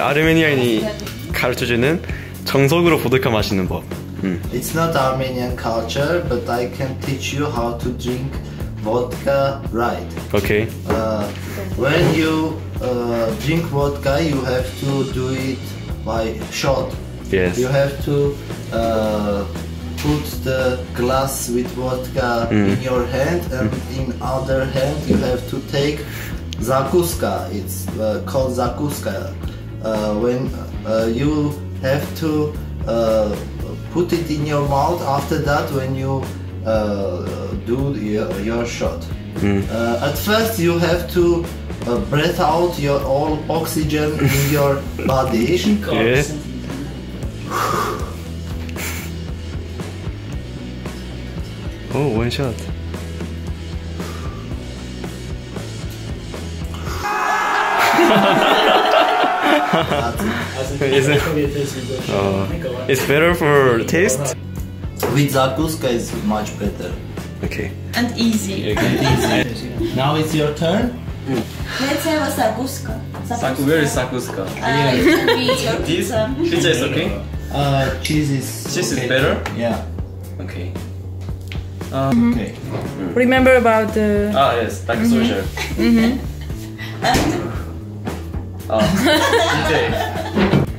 아르메니아인이 가르쳐주는 정석으로 보드카 마시는 법. 음. It's not Armenian culture, but I can teach you how to drink vodka right. 오케이. Uh, when you uh, drink vodka, you have to do it by shot. Yes. You have to uh, put the glass with vodka in your hand, and in other hand you have to take zakuska. It's uh, called zakuska. Uh, when uh, you have to uh, put it in your mouth after that when you do your, your shot. Mm. at first you have to breath out your all oxygen in your body. Yeah. oh, one shot. Is? Uh, it's better for taste. With zakuska, it's much better. Okay. And easy. Now it's your turn. Let's have a sakuska. Saku, where is Sakuska? Uh, it will be your This pizza. pizza is okay. Uh, cheese is. Cheese is better? Yeah. Okay. Okay. Remember about the Ah yes, like social. Ah, okay.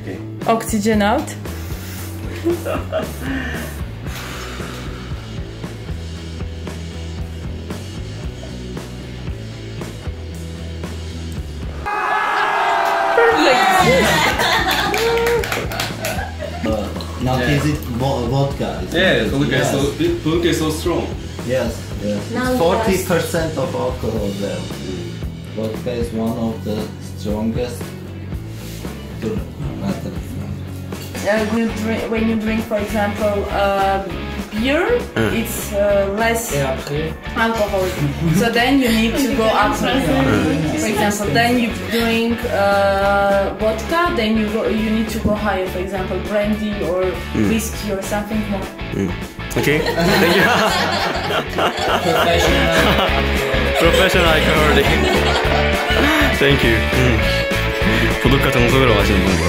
Okay. oxygen out? Now is it vodka? Is Yeah, it? vodka is yes. so vodka is so strong. Yes, yes. Now It's you forty ask. percent of alcohol there. Vodka is one of the strongest. metals. Uh, when, you drink, when you drink, for example, uh, beer, it's uh, less alcohol. so then you need to go up. For example, then you drink uh, vodka, then you go, you need to go higher. For example, brandy or whiskey or something more. Okay. Thank you. Professional alcoholic. Thank you. 음. 보드카 정석으로 마시는 방법.